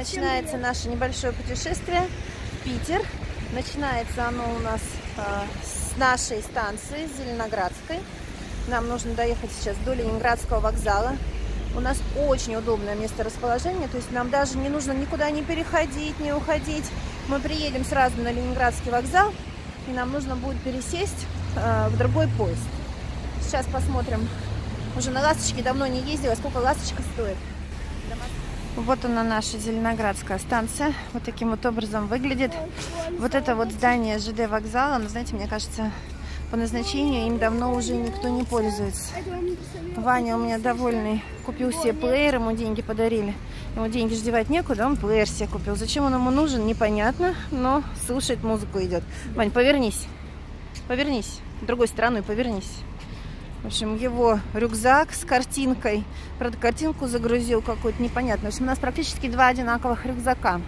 начинается наше небольшое путешествие в Питер. Начинается оно у нас э, с нашей станции, Зеленоградской. Нам нужно доехать сейчас до Ленинградского вокзала. У нас очень удобное место расположения, то есть нам даже не нужно никуда не переходить, не уходить. Мы приедем сразу на Ленинградский вокзал, и нам нужно будет пересесть э, в другой поезд. Сейчас посмотрим. Уже на «Ласточке» давно не ездила, сколько «Ласточка» стоит. Вот она, наша Зеленоградская станция. Вот таким вот образом выглядит. Вот это вот здание ЖД вокзала. Но, знаете, мне кажется, по назначению им давно уже никто не пользуется. Ваня у меня довольный. Купил себе плеер, ему деньги подарили. Ему деньги же некуда, он плеер себе купил. Зачем он ему нужен, непонятно, но слушает музыку идет. Вань, повернись. Повернись. Другой стороной повернись. В общем, его рюкзак с картинкой. Правда, картинку загрузил какую-то непонятную. В общем, у нас практически два одинаковых рюкзака.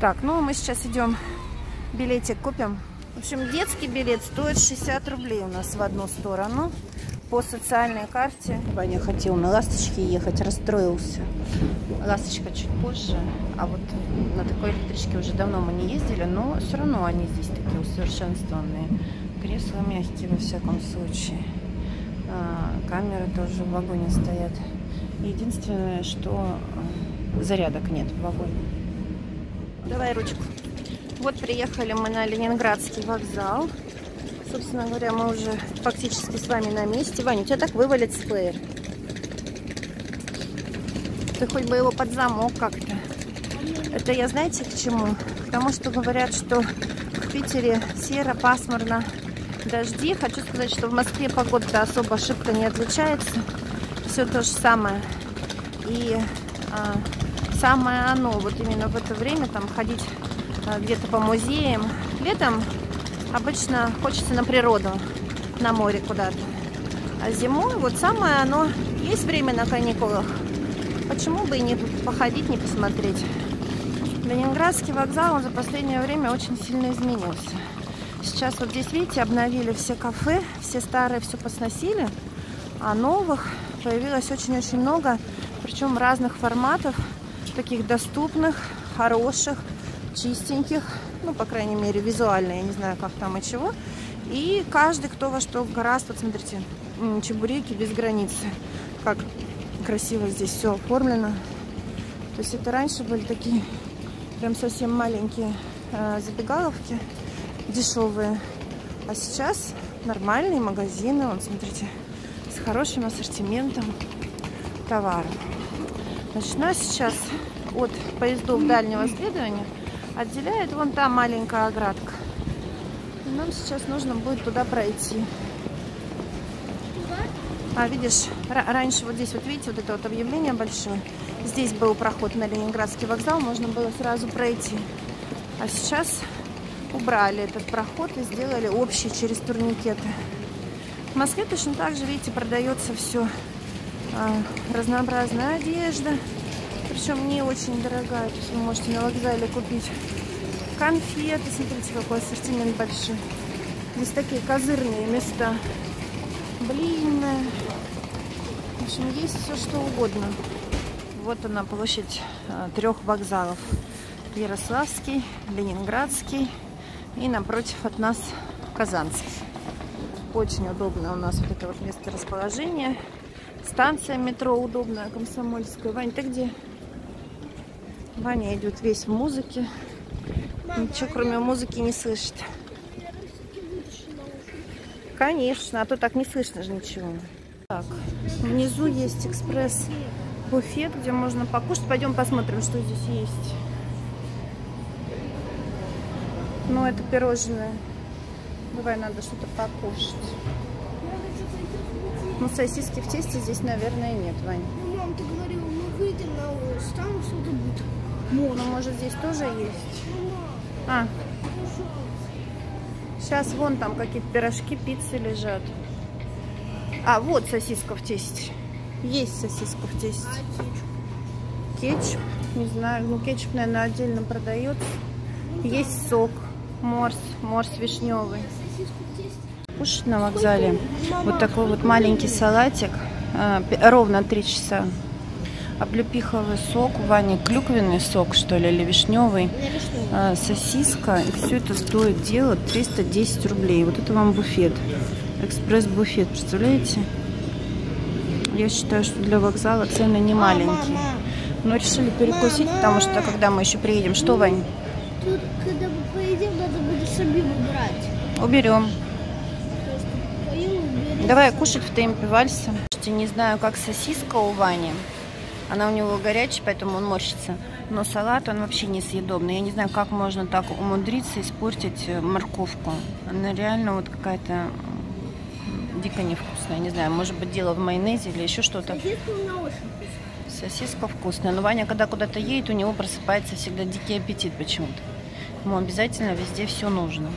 Так, ну мы сейчас идем билетик купим. В общем, детский билет стоит 60 рублей у нас в одну сторону по социальной карте. Ваня хотел на «Ласточке» ехать, расстроился. «Ласточка» чуть позже, а вот на такой электричке уже давно мы не ездили, но все равно они здесь такие усовершенствованные. Кресла мягкие во всяком случае. А, камеры тоже в вагоне стоят. Единственное, что а, зарядок нет в вагоне. Давай ручку. Вот приехали мы на Ленинградский вокзал. Собственно говоря, мы уже фактически с вами на месте. Ваня, у тебя так вывалится плеер. Ты хоть бы его под замок как-то. Это я знаете к чему? Потому что говорят, что в Питере серо, пасмурно, дожди. Хочу сказать, что в Москве погода особо шибко не отличается. Все то же самое. И а, самое оно, вот именно в это время, там ходить а, где-то по музеям. Летом обычно хочется на природу, на море куда-то. А зимой вот самое оно, есть время на каникулах. Почему бы и не походить, не посмотреть? Ленинградский вокзал, он за последнее время очень сильно изменился. Сейчас вот здесь, видите, обновили все кафе, все старые все посносили, а новых появилось очень-очень много, причем разных форматов, таких доступных, хороших, чистеньких, ну, по крайней мере, визуально, я не знаю, как там и чего. И каждый, кто во что гораздо, вот смотрите, чебуреки без границы, как красиво здесь все оформлено. То есть это раньше были такие прям совсем маленькие э, забегаловки, дешевые. А сейчас нормальные магазины, вот смотрите, с хорошим ассортиментом товара. Значит, сейчас от поездов дальнего следования отделяет вон та маленькая оградка. Нам сейчас нужно будет туда пройти. А, видишь, раньше вот здесь, вот видите, вот это вот объявление большое. Здесь был проход на Ленинградский вокзал, можно было сразу пройти. А сейчас убрали этот проход и сделали общий через турникеты. В Москве точно так же, видите, продается все а, разнообразная одежда. Причем не очень дорогая. То есть вы можете на вокзале купить конфеты. Смотрите, какой ассортимент большой. Здесь такие козырные места. Блинные. В общем, есть все что угодно. Вот она, площадь а, трех вокзалов. Ярославский, Ленинградский и напротив от нас Казанский. Очень удобно у нас вот это вот место расположения. Станция метро удобная, Комсомольская. Вань, ты где? Ваня идет весь в музыке. Ничего кроме музыки не слышит. Конечно, а то так не слышно же ничего. Так, внизу есть экспресс-буфет, где можно покушать. Пойдем посмотрим, что здесь есть. Ну, это пирожное. Давай, надо что-то покушать. Ну, сосиски в тесте здесь, наверное, нет, Вань. Ну, мам, ты говорила, мы выйдем на стану, что-то будет. Может. Ну, может, здесь тоже есть? А. Сейчас вон там какие-то пирожки, пиццы лежат. А, вот сосиска в тесте. Есть сосиска в тесте. А кетчуп? Кетчуп? Не знаю. Ну, кетчуп, наверное, отдельно продается. Есть сок. Морс. Морс вишневый. Кушать на вокзале. Вот такой вот маленький салатик. А, ровно 3 часа. облепиховый сок, у Вани клюквенный сок, что ли, или вишневый, а, сосиска. И все это стоит дело 310 рублей. Вот это вам буфет. Экспресс-буфет, представляете? Я считаю, что для вокзала цены не маленькие. Но решили перекусить, потому что когда мы еще приедем, что, Вань? Тут, Уберем. Давай кушать в темпе вальса. Не знаю, как сосиска у Вани. Она у него горячая, поэтому он морщится. Но салат, он вообще несъедобный. Я не знаю, как можно так умудриться испортить э, морковку. Она реально вот какая-то дико невкусная. Не знаю, может быть, дело в майонезе или еще что-то. Сосиска вкусная. Но Ваня, когда куда-то едет, у него просыпается всегда дикий аппетит почему-то. Ему обязательно везде все нужно.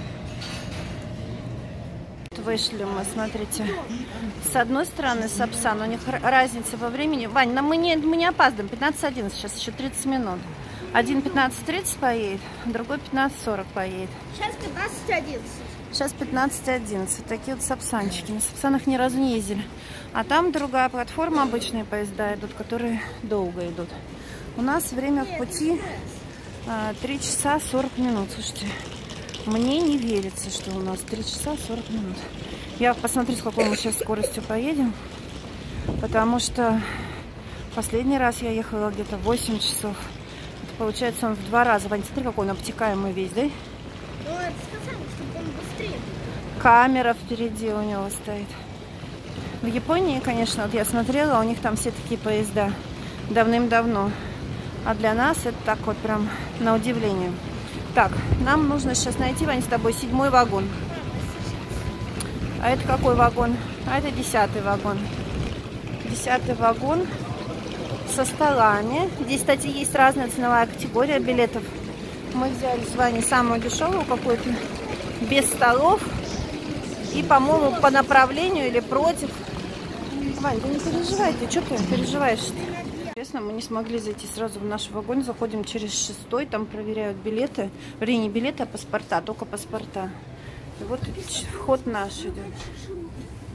Вышли мы, смотрите. С одной стороны Сапсан, у них разница во времени. Вань, нам мы не, мы не опаздываем. 15.11, сейчас еще 30 минут. Один 15.30 поедет, другой 15.40 поедет. Сейчас 15.11. Сейчас 15.11. Такие вот сапсанчики. На сапсанах ни разу не ездили. А там другая платформа, обычные поезда идут, которые долго идут. У нас время в пути а, 3 часа 40 минут. Слушайте, мне не верится, что у нас 3 часа 40 минут. Я посмотрю, с какой мы сейчас скоростью поедем. Потому что последний раз я ехала где-то 8 часов. Это получается он в два раза. Вань, смотри, какой он обтекаемый весь, да? Ну, это сказали, чтобы он быстрее. Камера впереди у него стоит. В Японии, конечно, вот я смотрела, у них там все такие поезда давным-давно. А для нас это так вот прям на удивление. Так, нам нужно сейчас найти, Вань, с тобой седьмой вагон. А это какой вагон? А это десятый вагон. Десятый вагон со столами. Здесь, кстати, есть разная ценовая категория билетов. Мы взяли с Ваней самую дешевую какую-то, без столов. И, по-моему, по направлению или против. Вань, ты не переживай, ты что ты переживаешь-то? Честно, мы не смогли зайти сразу в наш вагон. Заходим через шестой, там проверяют билеты. Вернее, не билеты, а паспорта, только паспорта. И вот вход наш идет.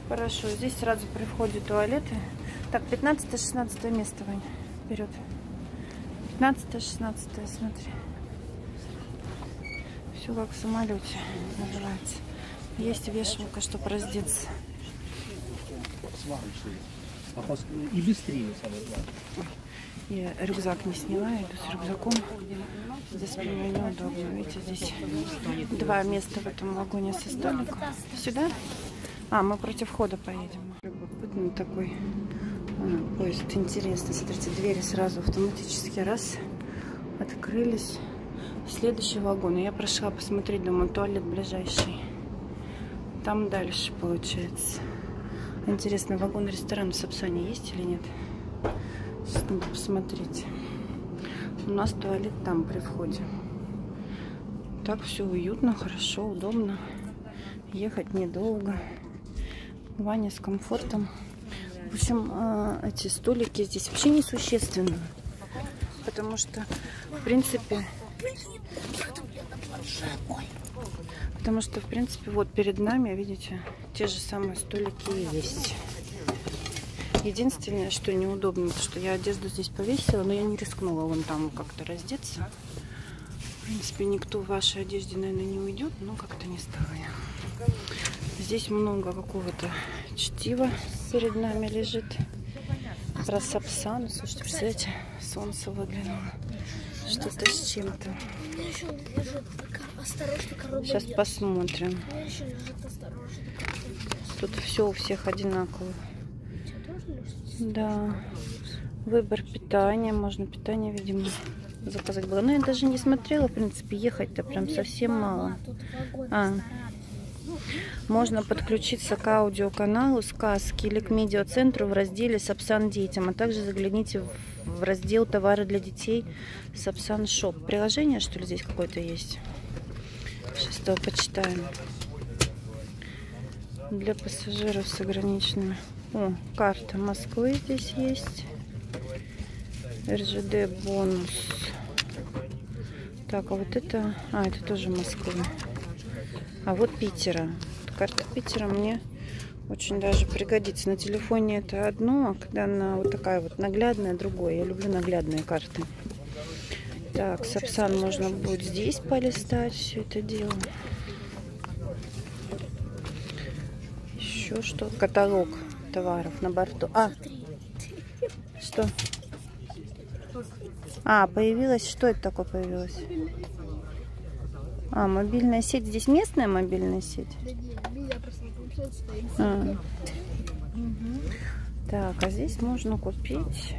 Хорошо, здесь сразу при входе туалеты. Так, 15-16 место, Вань, вперед. 15-16, смотри. Все как в самолете называется. Есть вешалка, чтобы раздеться. А пос- И быстрее, самое главное. Я рюкзак не сняла, иду с рюкзаком. За спиной неудобно. Видите, здесь два места в этом вагоне со столиком. Сюда? А, мы против входа поедем. Любопытный такой а, поезд. Интересно. Смотрите, двери сразу автоматически раз открылись. Следующий вагон. Я прошла посмотреть, думаю, туалет ближайший. Там дальше получается. Интересно, вагон-ресторан в Сапсане есть или нет? Сейчас надо посмотреть. У нас туалет там при входе. Так все уютно, хорошо, удобно. Ехать недолго. Ваня с комфортом. В общем, э, эти столики здесь вообще несущественны. Потому что, в принципе... Потому что, в принципе, вот перед нами, видите, те же самые столики и есть. Единственное, что неудобно, то, что я одежду здесь повесила, но я не рискнула вон там как-то раздеться. В принципе, никто в вашей одежде, наверное, не уйдет, но как-то не стала я. Здесь много какого-то чтива перед нами лежит. Про Сапсан. Слушайте, представляете, солнце выглянуло. Что-то с чем-то. Осторожно коробка. Сейчас яиц. посмотрим. Тут все у всех одинаково. Да. Выбор питания. Можно питание, видимо, заказать было. Но я даже не смотрела, в принципе, ехать-то прям совсем мало. А. ресторан. Можно подключиться к аудиоканалу сказки или к медиацентру в разделе Сапсан детям, а также загляните в раздел товары для детей Сапсан Shop. Приложение, что ли, здесь какое-то есть? То почитаем. Для пассажиров с ограниченными. О, карта Москвы здесь есть. РЖД бонус. Так, а вот это... А, это тоже Москва. А вот Питера. Карта Питера мне Очень даже пригодится. На телефоне это одно, а когда она вот такая вот наглядная, другое. Я люблю наглядные карты. Так, Сапсан можно будет здесь полистать все это дело. Еще что? Каталог товаров на борту. А, что? А, появилась, что это такое появилось? А, мобильная сеть. Здесь местная мобильная сеть? А. Так, а здесь можно купить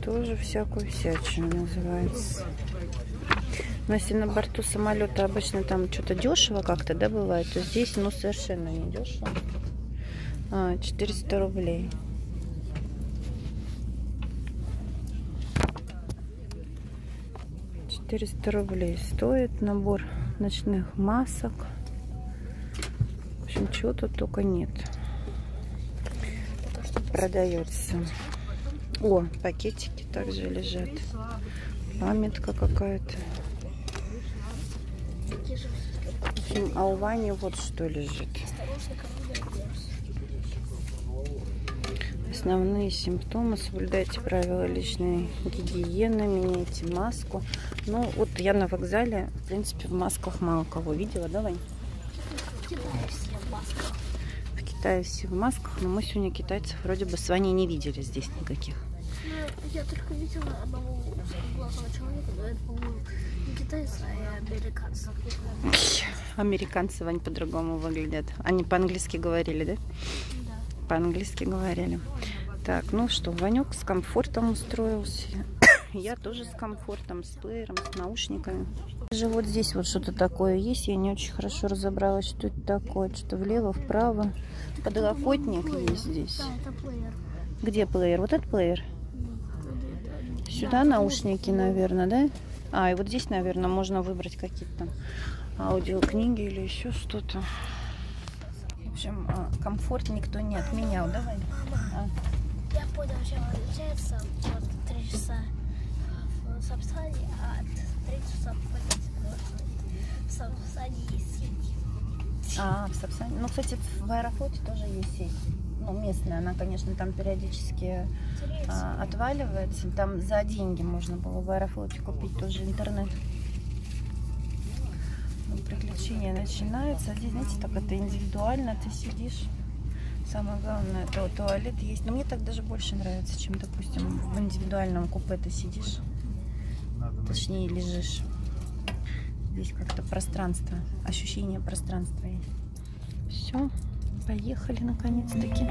тоже всякую всячину называется. Но если на борту самолета обычно там что-то дешево как-то, да, бывает, то здесь, ну, совершенно не дешево. А, 400 рублей. Четыреста рублей стоит набор ночных масок. В общем, чего тут только нет. Продается. О, пакетики также лежат. Памятка какая-то. А у Вани вот что лежит. Основные симптомы. Соблюдайте правила личной гигиены, меняйте маску. Ну, вот я на вокзале, в принципе, в масках мало кого видела, да, Вань? В Китае все в масках, но мы сегодня китайцев вроде бы с Ваней не видели здесь никаких. Я только видела одного узкоглазого человека, но это, по-моему, не китайцы, а американцы. Американцы, Вань, по-другому выглядят. Они по-английски говорили, да? Да. По-английски говорили. Так, ну что, Ванек с комфортом устроился. Я тоже с комфортом, с плеером, с наушниками. Даже вот здесь вот что-то такое есть. Я не очень хорошо разобралась, что это такое. Что-то влево, вправо. Подлокотник есть здесь. Да, это плеер. Где плеер? Вот этот плеер? Сюда наушники, наверное, да? А, и вот здесь, наверное, можно выбрать какие-то там аудиокниги или еще что-то. В общем, а, комфорт никто не отменял. Давай. А, Я понял, чем отличается вот три часа в Сапсане от три часа в полиции. В Сапсане есть сеть. А, в Сапсане. Ну, кстати, в Аэрофлоте тоже есть сеть. Ну, местная. Она, конечно, там периодически а, отваливается. Там за деньги можно было в Аэрофлоте купить тоже интернет. Ну, Приключения начинаются. Здесь, знаете, так это индивидуально. Ты сидишь. Самое главное, то туалет есть. Но мне так даже больше нравится, чем, допустим, в индивидуальном купе ты сидишь. Точнее, лежишь. Здесь как-то пространство, ощущение пространства есть. Все, поехали наконец-таки.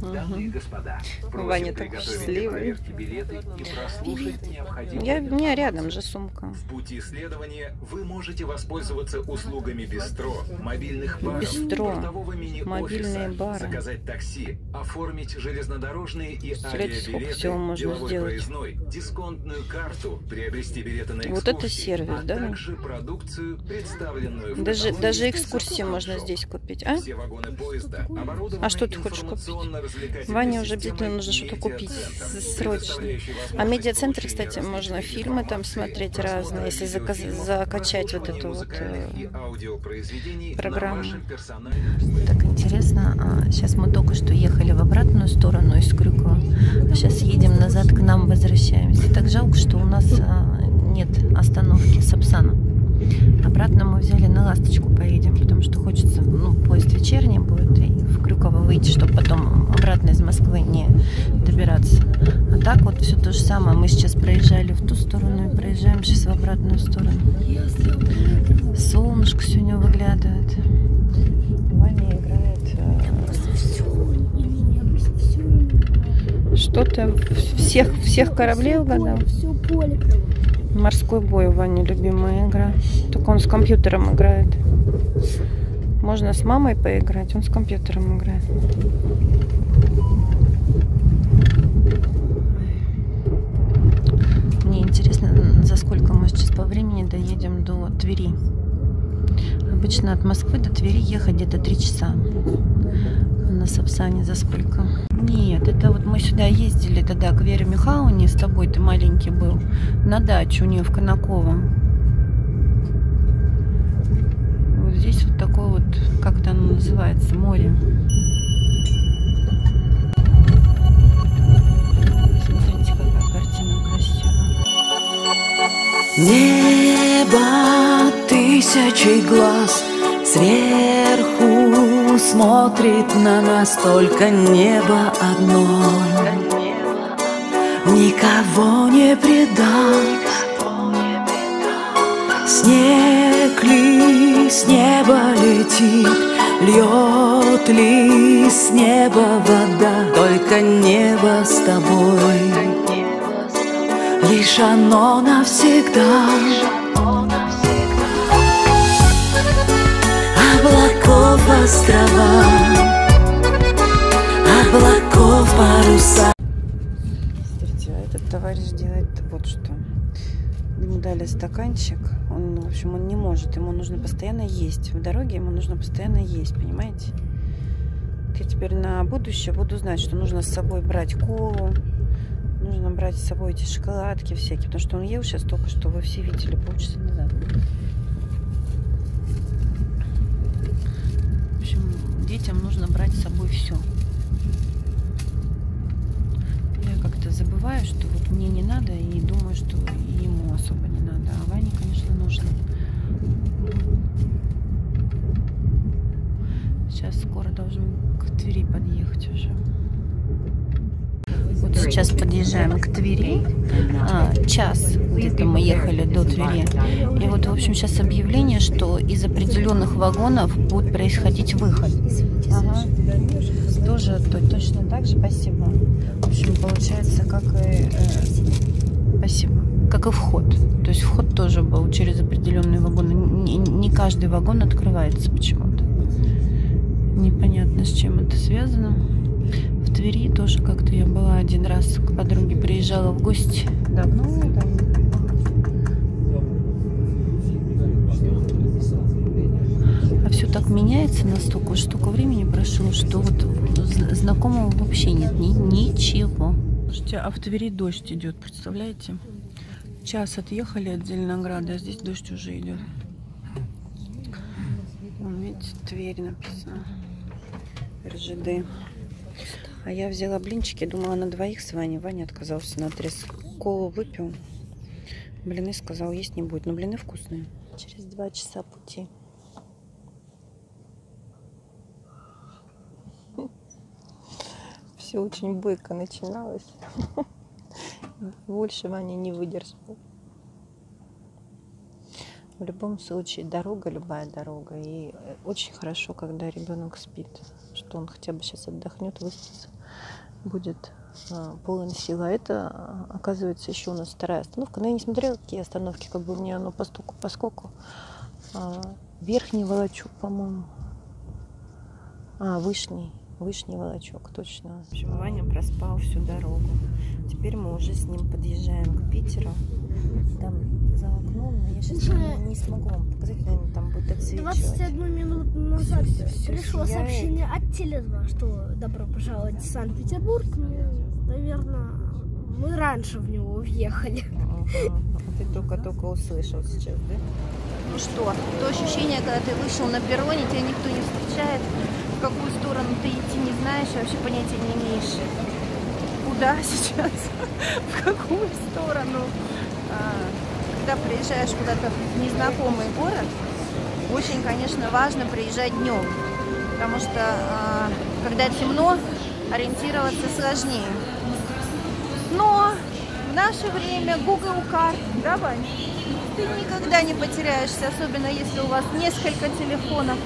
Дамы и господа, просим Ваня приготовить счастливый. билеты и прослушать Я, у меня рядом же сумка. В пути исследования вы можете воспользоваться услугами Бистро, мобильных баров, Бистро, мини-офиса, мобильные бары. заказать такси, оформить железнодорожные и Представляете, сколько авиабилеты, всего можно деловой сделать? проездной, дисконтную карту, приобрести билеты на Вот экскурсии, это сервис, а да? также продукцию, представленную в Даже, даже экскурсии можно здесь купить, а? А что ты хочешь купить? Ване уже системой обязательно нужно что-то купить «Медиацентр», срочно. А получения кстати, можно фильмы там смотреть разные, если видеофильмов, закачать вот эту вот, э, программу. Так интересно, сейчас мы только что ехали в обратную сторону из Крюкова, сейчас едем назад к нам, возвращаемся. Так жалко, что у нас а, нет остановки Сапсана. Обратно мы взяли на Ласточку поедем, потому что хочется, ну, поезд вечерний будет, и в Крюково выйти, чтобы потом обратно из Москвы не добираться. А так вот все то же самое. Мы сейчас проезжали в ту сторону и проезжаем сейчас в обратную сторону. Солнышко сегодня выглядывает. Ваня играет э, что-то всех всех кораблей угадал. Все поле. Морской бой у любимая игра. Только он с компьютером играет. Можно с мамой поиграть, он с компьютером играет. Мне интересно, за сколько мы сейчас по времени доедем до Твери. Обычно от Москвы до Твери ехать где-то 3 часа. На Сапсане за сколько? Нет, это вот мы сюда ездили тогда к Вере Михайловне, с тобой ты маленький был, на дачу у нее в Конаково. Вот здесь вот такой вот как это оно называется, море. Смотрите, какая картина красивая. Небо тысячи глаз Сверху смотрит на нас только небо одно. Никого не предал Снег ли с неба летит? Льет ли с неба вода? Только небо с тобой. Лишь оно навсегда Облаков острова Облаков паруса Смотрите, а этот товарищ делает вот что. Ему дали стаканчик. Он, в общем, он не может. Ему нужно постоянно есть. В дороге ему нужно постоянно есть, понимаете? Я теперь на будущее буду знать, что нужно с собой брать колу, нужно брать с собой эти шоколадки всякие, потому что он ел сейчас только что, вы все видели полчаса назад. В общем, детям нужно брать с собой все. Я как-то забываю, что вот мне не надо, и думаю, что ему особо не надо. А Ване, конечно, нужно. Сейчас скоро должен к Твери подъехать уже. Вот сейчас подъезжаем к Твери. А, час где-то мы ехали до Твери. И вот, в общем, сейчас объявление, что из определенных вагонов будет происходить выход. Ага. Тоже то- точно так же, спасибо. В общем, получается, как и... э, спасибо. Как и вход. То есть вход тоже был через определенные вагоны. Не, не каждый вагон открывается почему-то. Непонятно, с чем это связано. В Твери тоже как-то я была один раз к подруге приезжала в гости. Давно, давно. А все так меняется настолько, столько времени прошло, что вот знакомого вообще нет, ни- ничего. Слушайте, а в Твери дождь идет, представляете? Час отъехали от Зеленограда, а здесь дождь уже идет. Вон, видите, Тверь написано. РЖД. А я взяла блинчики, думала на двоих с Ваней. Ваня отказался на отрез. Колу выпил. Блины сказал, есть не будет. Но блины вкусные. Через два часа пути. Все очень бойко начиналось. Больше Ваня не выдержал. В любом случае, дорога, любая дорога. И очень хорошо, когда ребенок спит, что он хотя бы сейчас отдохнет, выспится, будет полон сил. А это, а, оказывается, еще у нас вторая остановка. Но я не смотрела, какие остановки, как бы мне оно постуку, поскольку а, верхний волочок, по-моему. А, вышний. Вышний волочок, точно. В общем, Ваня проспал всю дорогу. Теперь мы уже с ним подъезжаем к Питеру. Там за окном, но я сейчас не, не смогу вам показать, наверное, там будет отсвечивать. 21 минуту назад Всё- всё пришло сообщение от Теле2, что добро пожаловать в Санкт-Петербург. Ну, наверное, мы раньше в него въехали. Ага. А ты только-только услышал сейчас, да? Ну что, то ощущение, когда ты вышел на перроне, тебя никто не встречает, в какую сторону ты идти не знаешь, и вообще понятия не имеешь, куда сейчас, в какую сторону. А, Когда приезжаешь куда-то в незнакомый город, очень, конечно, важно приезжать днем, потому что а, когда темно, ориентироваться сложнее. Но в наше время Google карт, да, Вань? Ты никогда не потеряешься, особенно если у вас несколько телефонов.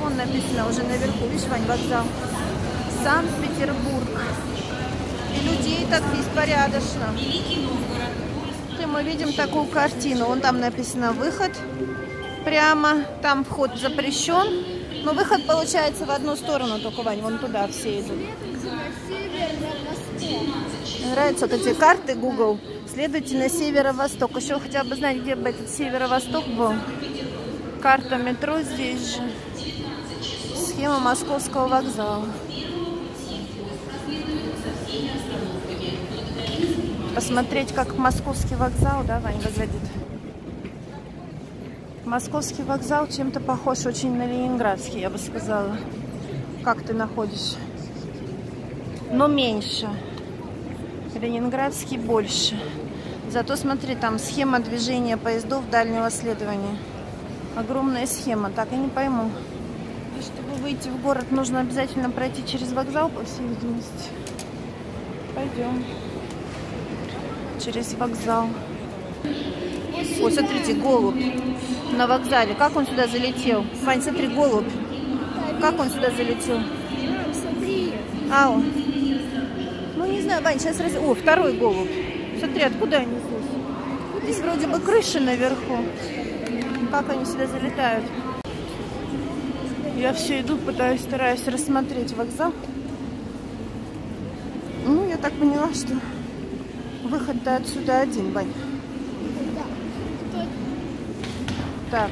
Вон написано уже наверху, видишь, Вань, вокзал. Санкт-Петербург. И людей так беспорядочно. И мы видим такую картину. Вон там написано выход прямо. Там вход запрещен. Но выход получается в одну сторону только, Вань, вон туда все идут. Нравятся вот эти карты Google. Следуйте на северо-восток. Еще хотя бы знать, где бы этот северо-восток был. Карта метро здесь же. Схема московского вокзала. Посмотреть, как московский вокзал, да, Вань, выглядит. Московский вокзал чем-то похож очень на Ленинградский, я бы сказала. Как ты находишь? Но меньше. Ленинградский больше. Зато смотри, там схема движения поездов дальнего следования. Огромная схема. Так, я не пойму. И чтобы выйти в город, нужно обязательно пройти через вокзал, по всей видимости. Пойдем. Через вокзал. Ой, смотрите, голубь на вокзале. Как он сюда залетел? Вань, смотри, голубь. Как он сюда залетел? А, он. Ну, не знаю, Вань, сейчас раз... О, второй голубь. Смотри, откуда они здесь? Здесь вроде бы крыша наверху. Как они сюда залетают? Я все иду, пытаюсь, стараюсь рассмотреть вокзал. Ну, я так поняла, что выход-то отсюда один, Вань. Так,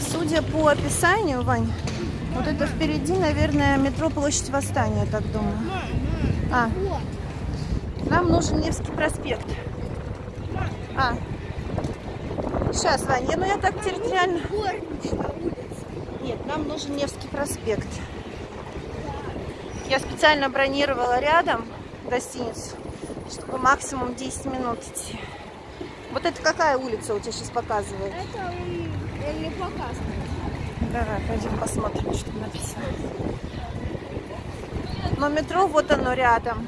судя по описанию, Вань, вот это впереди, наверное, метро Площадь Восстания, так думаю. А, нам нужен Невский проспект. А, сейчас, Вань, я- ну я так территориально... Нет, нам нужен Невский проспект. Я специально бронировала рядом гостиницу, чтобы максимум 10 минут идти. Вот это какая улица у тебя сейчас показывает? Это м, не показывает. Давай, пойдем посмотрим, что написано. Но метро вот оно рядом.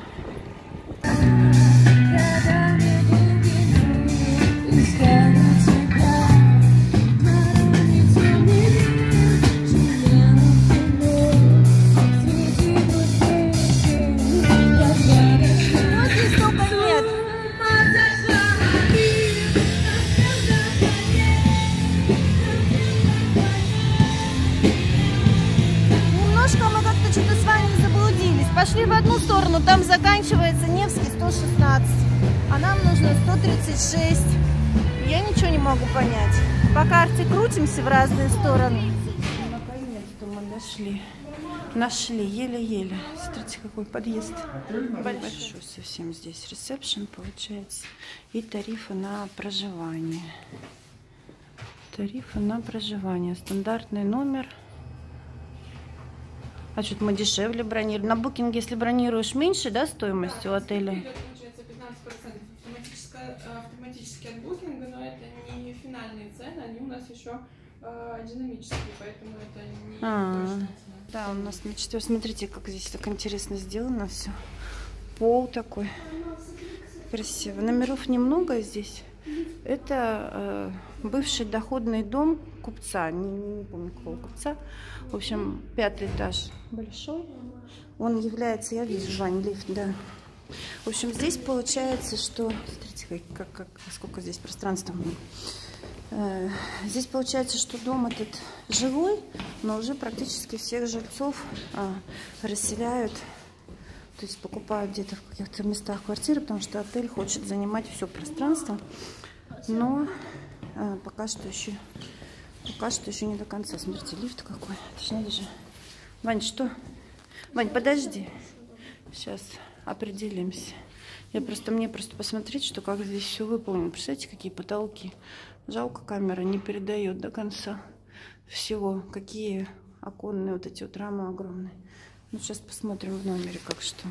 136. Я ничего не могу понять. По карте крутимся в разные стороны. Наконец-то мы дошли. Нашли, еле-еле. Смотрите, какой подъезд. Большой совсем здесь ресепшн получается. И тарифы на проживание. Тарифы на проживание. Стандартный номер. А что-то мы дешевле бронируем. На букинге, если бронируешь, меньше, да, стоимость у отеля? Идет, получается, 15% автоматически, автоматически от букинга, но это не финальные цены, они у нас еще э, динамические, поэтому это не А. точная цена. Да, у нас на четвер- Смотрите, как здесь так интересно сделано все. Пол такой. Красиво. Номеров немного здесь. Это э, бывший доходный дом купца. Не, не помню, какого купца. В общем, пятый этаж большой. Он является, я вижу, Вань, лифт, да. В общем, здесь получается, что... Смотрите, как, как, сколько здесь пространства. Э, Здесь получается, что дом этот жилой, но уже практически всех жильцов а, расселяют, то есть покупают где-то в каких-то местах квартиры, потому что отель хочет занимать все пространство, но а, пока что еще пока что еще не до конца. Смотрите, лифт какой, это ж надо же. Вань, что? Вань, подожди, сейчас определимся. Я просто, мне просто посмотреть, что как здесь все выполнено. Представляете, какие потолки. Жалко, камера не передает до конца всего. Какие оконные вот эти вот рамы огромные. Ну, сейчас посмотрим в номере, как что.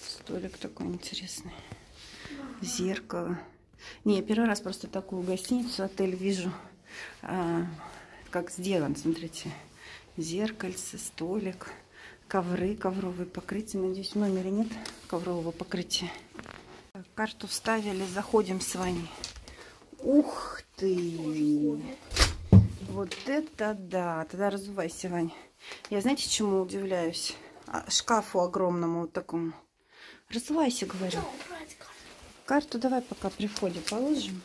Столик такой интересный. Зеркало. Не, первый раз просто такую гостиницу, отель вижу, а, как сделан. Смотрите, зеркальце, столик, ковры, ковровые покрытия. Надеюсь, в номере нет коврового покрытия. Так, карту вставили, заходим с вами. Ух ты! Вот это да! Тогда разувайся, Вань. Я знаете, чему удивляюсь? А, шкафу огромному вот такому. Разувайся, говорю. Карту давай пока при входе положим.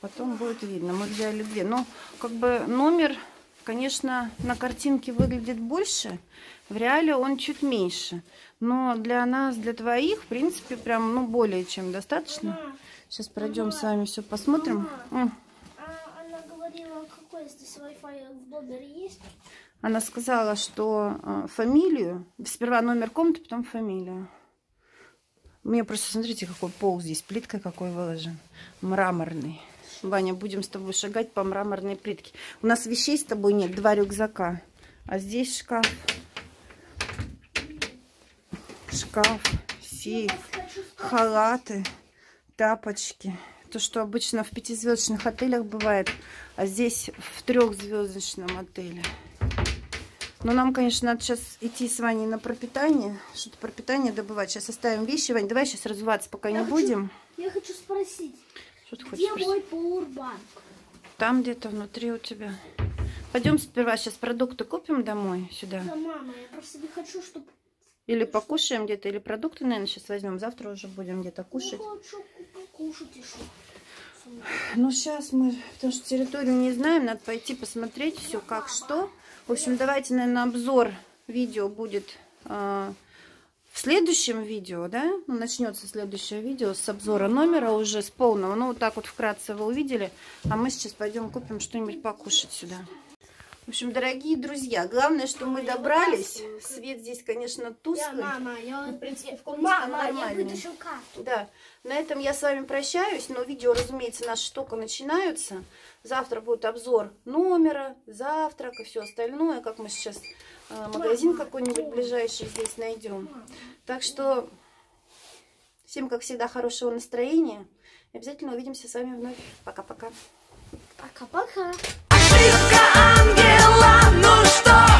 Потом будет видно. Мы взяли две. Но как бы номер, конечно, на картинке выглядит больше. В реале он чуть меньше. Но для нас, для твоих, в принципе, прям, ну, более чем достаточно. Сейчас пройдем с вами все посмотрим. М. А она говорила, какой здесь Wi-Fi в номере есть? Она сказала, что э, фамилию, сперва номер комнаты, потом фамилию. Мне просто, смотрите, какой пол здесь, плиткой какой выложен. Мраморный. Ваня, будем с тобой шагать по мраморной плитке. У нас вещей с тобой нет, два рюкзака. А здесь шкаф. Шкаф, сейф, халаты, тапочки. То, что обычно в пятизвездочных отелях бывает, а здесь в трехзвездочном отеле. Но нам, конечно, надо сейчас идти с Ваней на пропитание, что-то пропитание добывать. Сейчас оставим вещи. Вань, давай сейчас развиваться пока не хочу- будем. Я хочу спросить, Что ты хочешь где спросить? мой пауэрбанк? Там где-то внутри у тебя. Пойдем сперва сейчас продукты купим домой сюда. Да, мама, я просто не хочу, чтобы... Или покушаем где-то, или продукты, наверное, сейчас возьмем. Завтра уже будем где-то кушать. Я хочу покушать еще. Ну, сейчас мы, потому что территорию не знаем, надо пойти посмотреть все, как что. В общем, давайте, наверное, обзор видео будет э, в следующем видео, да? Ну, начнется следующее видео с обзора номера уже, с полного. Ну, вот так вот вкратце вы увидели. А мы сейчас пойдем купим что-нибудь покушать сюда. В общем, дорогие друзья, главное, что мы добрались. Свет здесь, конечно, Я, тусклый. мама, я... Ну, в принципе, в комнате Мама, я нормально. вытащил карту. Да, на этом я с вами прощаюсь, но видео, разумеется, наши только начинаются. Завтра будет обзор номера, завтрак и все остальное, как мы сейчас э, магазин какой-нибудь ближайший здесь найдем. Так что всем, как всегда, хорошего настроения. И обязательно увидимся с вами вновь. Пока-пока. Пока-пока. Ошибка ангела, ну что